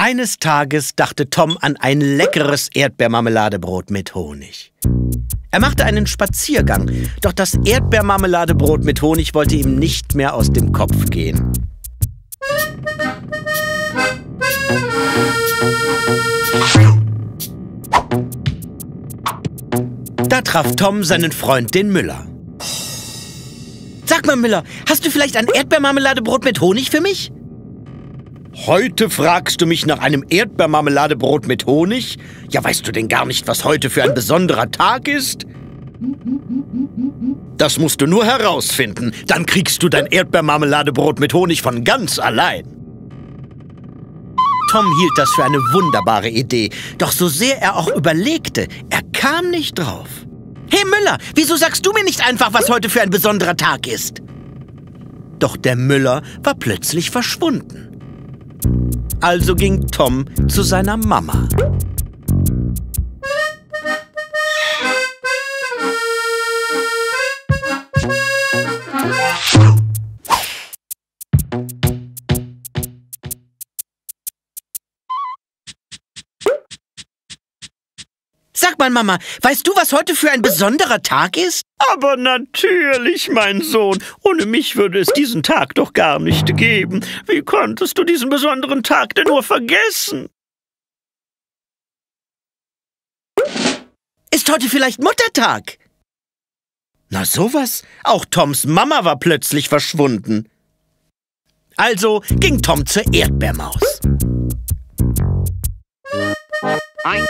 Eines Tages dachte Tom an ein leckeres Erdbeermarmeladebrot mit Honig. Er machte einen Spaziergang, doch das Erdbeermarmeladebrot mit Honig wollte ihm nicht mehr aus dem Kopf gehen. Da traf Tom seinen Freund, den Müller. Sag mal, Müller, hast du vielleicht ein Erdbeermarmeladebrot mit Honig für mich? Heute fragst du mich nach einem Erdbeermarmeladebrot mit Honig? Ja, weißt du denn gar nicht, was heute für ein besonderer Tag ist? Das musst du nur herausfinden. Dann kriegst du dein Erdbeermarmeladebrot mit Honig von ganz allein. Tom hielt das für eine wunderbare Idee. Doch so sehr er auch überlegte, er kam nicht drauf. Hey Müller, wieso sagst du mir nicht einfach, was heute für ein besonderer Tag ist? Doch der Müller war plötzlich verschwunden. Also ging Tom zu seiner Mama. Sag mal, Mama, weißt du, was heute für ein besonderer Tag ist? Aber natürlich, mein Sohn. Ohne mich würde es diesen Tag doch gar nicht geben. Wie konntest du diesen besonderen Tag denn nur vergessen? Ist heute vielleicht Muttertag? Na sowas. Auch Toms Mama war plötzlich verschwunden. Also ging Tom zur Erdbeermaus. Ein.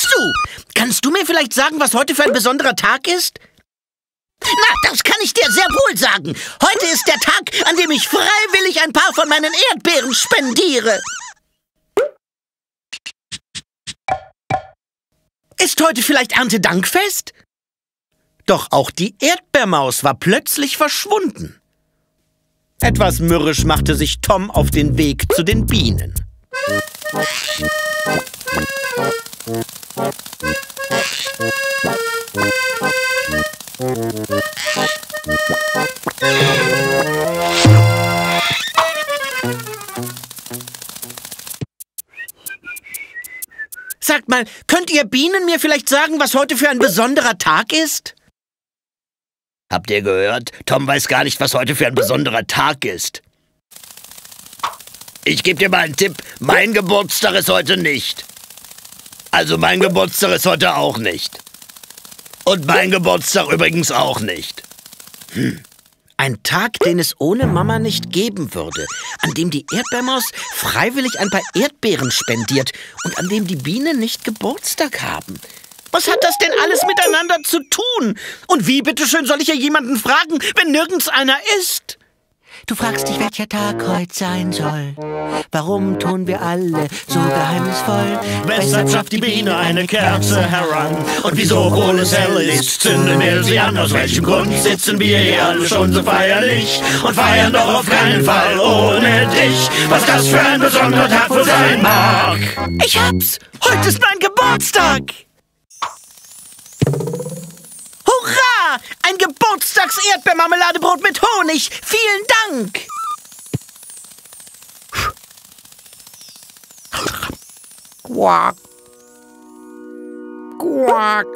Willst du? Kannst du mir vielleicht sagen, was heute für ein besonderer Tag ist? Na, das kann ich dir sehr wohl sagen. Heute ist der Tag, an dem ich freiwillig ein paar von meinen Erdbeeren spendiere. Ist heute vielleicht Erntedankfest? Doch auch die Erdbeermaus war plötzlich verschwunden. Etwas mürrisch machte sich Tom auf den Weg zu den Bienen. Mal, könnt ihr Bienen mir vielleicht sagen, was heute für ein besonderer Tag ist? Habt ihr gehört? Tom weiß gar nicht, was heute für ein besonderer Tag ist. Ich gebe dir mal einen Tipp. Mein Geburtstag ist heute nicht. Also mein Geburtstag ist heute auch nicht. Und mein Geburtstag übrigens auch nicht. Hm. Ein Tag, den es ohne Mama nicht geben würde, an dem die Erdbeermaus freiwillig ein paar Erdbeeren spendiert und an dem die Bienen nicht Geburtstag haben. Was hat das denn alles miteinander zu tun? Und wie bitteschön soll ich ja jemanden fragen, wenn nirgends einer ist? Du fragst dich, welcher Tag heute sein soll. Warum tun wir alle so geheimnisvoll? Weshalb schafft die Biene eine Kerze heran? Und wieso, obwohl es hell ist, zünden wir sie an? Aus welchem Grund sitzen wir hier alle schon so feierlich? Und feiern doch auf keinen Fall ohne dich. Was das für ein besonderer Tag wohl sein mag. Ich hab's! Heute ist mein Geburtstag! Ein Geburtstags-Erdbeermarmeladebrot mit Honig! Vielen Dank! Quack. Quack.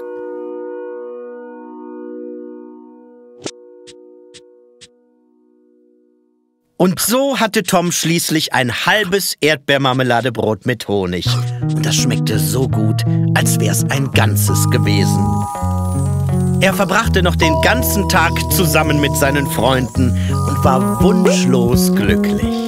Und so hatte Tom schließlich ein halbes Erdbeermarmeladebrot mit Honig. Und das schmeckte so gut, als wär's ein ganzes gewesen. Er verbrachte noch den ganzen Tag zusammen mit seinen Freunden und war wunschlos glücklich.